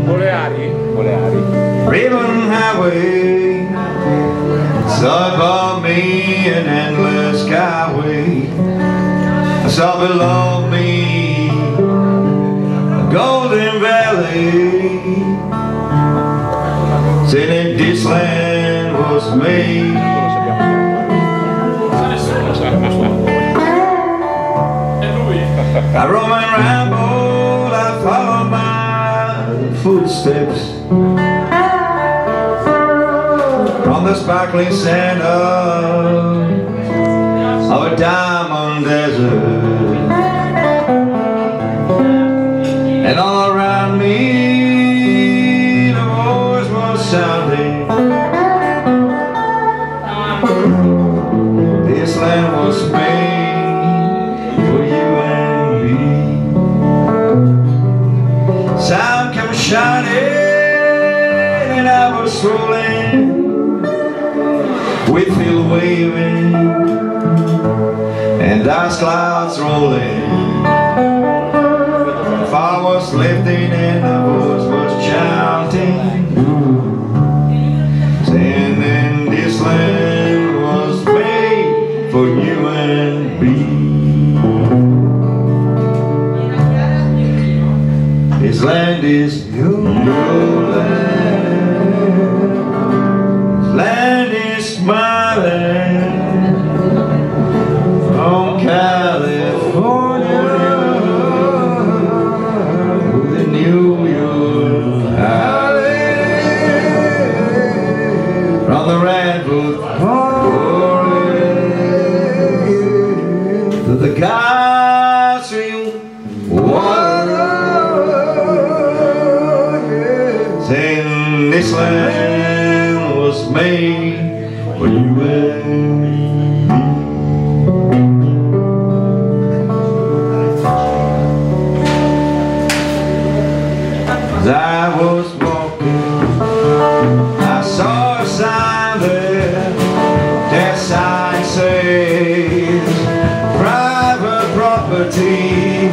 Boreali. Boreali. Ribbon highway Saw above me an endless skyway I saw below me a golden valley Saying this land was made Nessuno sa come suona. È lui. I roam and ramble, I follow my footsteps. From the sparkling sand of, of a diamond desert was strolling With field waving and dust clouds rolling. The fire was lifting and the voice was chanting Saying in this land was made for you and me. This land is your land Forest To the Gulf water Saying this land was made for you and me. As I was walking, property,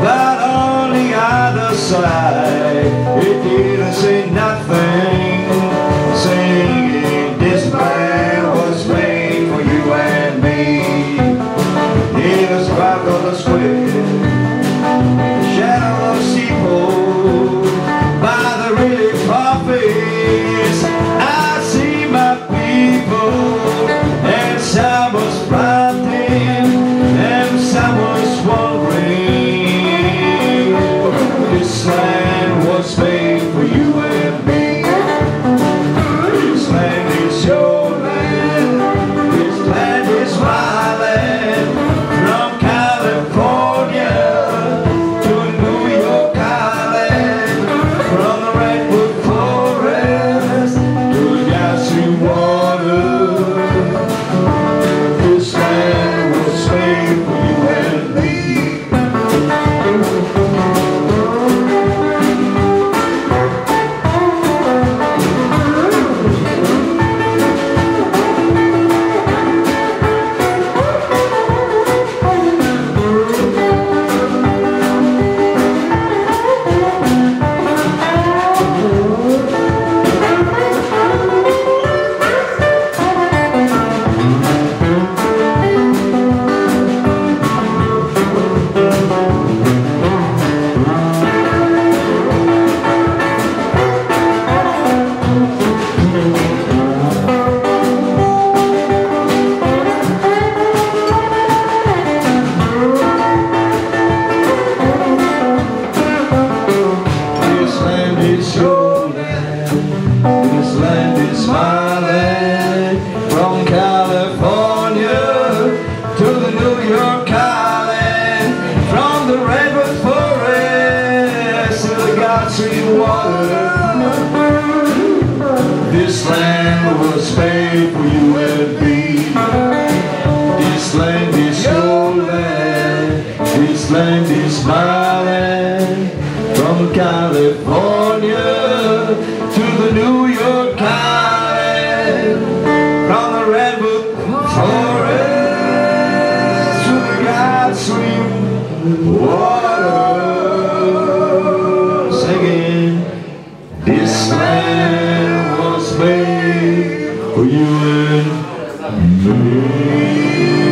but on the other side, it didn't say nothing. Godfrey water. This land was made for you and me. This land is your land. This land is my land. From California This land was made for you and me.